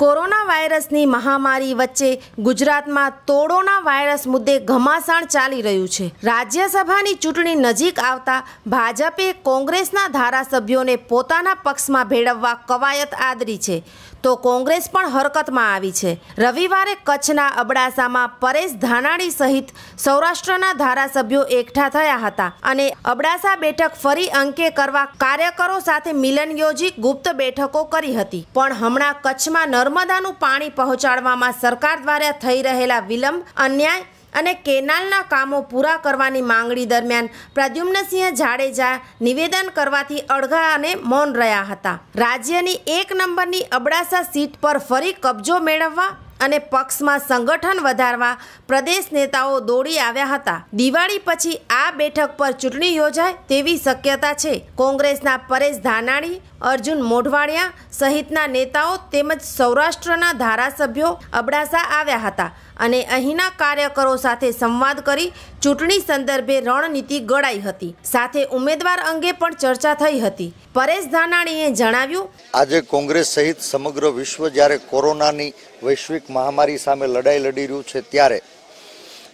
Corona વાયરસની મહામારી વચ્ચે ગુજરાતમાં તોડોના વાયરસ મુદ્દે ઘમાસાણ ચાલી રહ્યું છે. રાજ્યસભાની ચૂંટણી નજીક આવતા ભાજપે કોંગ્રેસના ધારાસભ્યોને પોતાના પક્ષમાં ભેળવવા કવાયત આદરી છે. તો કોંગ્રેસ પણ હરકતમાં આવી છે. રવિવારે કચ્છના અબડાસામાં પરેશ ધાનાણી સહિત સૌરાષ્ટ્રના ધારાસભ્યો એકઠા થયા હતા અને અબડાસા બેઠક ફરી અંકે કરવા કાર્યકરો સાથે મિલન યોજી ગુપ્ત બેઠકો કરી હતી. પણ હમણાં કચ્છમાં નર્મદાનું પાણી પહોંચાડવામાં સરકાર દ્વારા થઈ રહેલા વિલંબ, અન્યાય અને કેનાલના કામો પૂરા કરવાની માંગણી દરમિયાન પ્રદ્યુમ્નસિંહ જાડેજા નિવેદન કરવાથી અડઘા અને મૌન રહ્યા હતા. રાજ્યની એક નંબરની અબડાસા સીટ પર ફરી કબજો મેળવવા અને પક્ષમાં સંગઠન વધારવા પ્રદેશ નેતાઓ દોડી આવ્યા હતા. દિવાળી પછી આ બેઠક પર ચૂંટણી યોજાય તેવી શક્યતા છે. કોંગ્રેસના પરેશ ધાનાણી, અર્જુન મોઢવાડિયા સહિતના નેતાઓ તેમજ સૌરાષ્ટ્રના ધારાસભ્યો અબડાસા આવ્યા હતા. અને અહીંના કાર્યકરો સાથે સંવાદ કરી ચૂંટણી સંદર્ભે રણનીતિ ઘડાઈ હતી. સાથે ઉમેદવાર અંગે પણ ચર્ચા થઈ હતી. પરેશ ધાનાણીએ જણાવ્યું, આજે કોંગ્રેસ સહિત સમગ્ર વિશ્વ જ્યારે કોરોનાની વૈશ્વિક મહામારી સામે લડાઈ લડી રહ્યું છે ત્યારે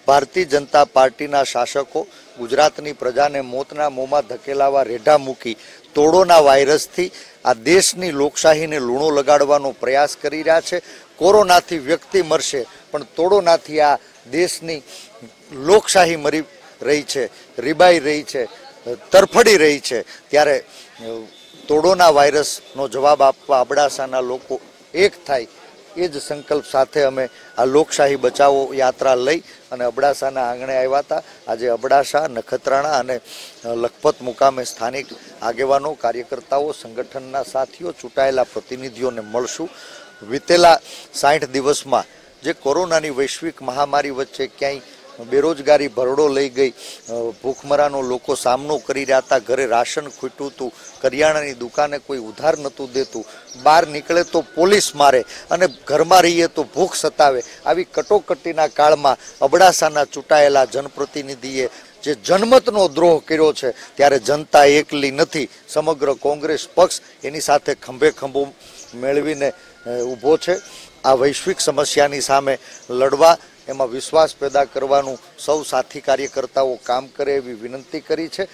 ભારતીય જનતા પાર્ટીના શાસકો ગુજરાતની પ્રજાને મોતના મોંમાં ધકેલાવા રેઢા મૂકી તોડોના વાયરસથી આ દેશની લોકશાહીને લૂણો લગાડવાનો પ્રયાસ કરી રહ્યા છે. કોરોનાથી વ્યક્તિ મરશે, પણ તોડોનાથી આ દેશની લોકશાહી મરી રહી છે, રીબાઈ રહી છે, તરફડી રહી છે. ત્યારે તોડોના વાયરસનો જવાબ આપવા અબડાસાના લોકો એક થાય એ જ સંકલ્પ સાથે અમે આ લોકશાહી બચાવો યાત્રા લઈ અને અબડાસાના આંગણે આવ્યા હતા. આજે અબડાસા, નખત્રાણા અને લખપત મુકામે સ્થાનિક આગેવાનો, કાર્યકર્તાઓ, સંગઠનના સાથીઓ, ચૂંટાયેલા પ્રતિનિધિઓને મળશું. વિતેલા સાઠ દિવસમાં જે કોરોનાની વૈશ્વિક મહામારી વચ્ચે ક્યાંય બેરોજગારી ભરડો લઈ ગઈ. ભૂખમરાનો લોકો સામનો કરી રહ્યા હતા. ઘરે રાશન ખૂટ્યું હતું. કરિયાણાની દુકાને કોઈ ઉધાર નહોતું દેતું. બહાર નીકળે તો પોલીસ મારે અને ઘરમાં રહીએ તો ભૂખ સતાવે. આવી કટોકટીના કાળમાં અબડાસાના ચૂંટાયેલા જનપ્રતિનિધિએ જે જનમતનો દ્રોહ કર્યો છે, ત્યારે જનતા એકલી નથી. સમગ્ર કોંગ્રેસ પક્ષ એની સાથે ખંભે ખંભો મેળવીને ઊભો છે. આ વૈશ્વિક સમસ્યાની સામે લડવા એમાં વિશ્વાસ પેદા કરવાનું સૌ સાથી કાર્યકર્તાઓ કામ કરે એવી વિનંતી કરી છે.